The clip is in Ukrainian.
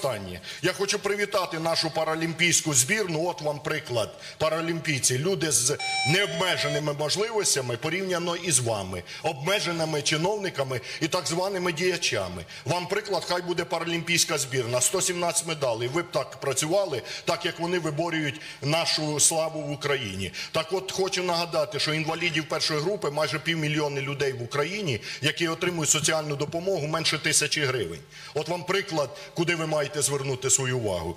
останнє. Я хочу привітати нашу паралімпійську збірну. От вам приклад. Паралімпійці, люди з необмеженими можливостями порівняно із вами, обмеженими чиновниками і так званими діячами. Вам приклад, хай буде паралімпійська збірна. 117 медалей. Ви б так працювали, так як вони виборюють нашу славу в Україні. Так от хочу нагадати, що інвалідів першої групи майже півмільйони людей в Україні, які отримують соціальну допомогу менше тисячі гривень. От вам приклад, куди ви маєте звернути свою увагу.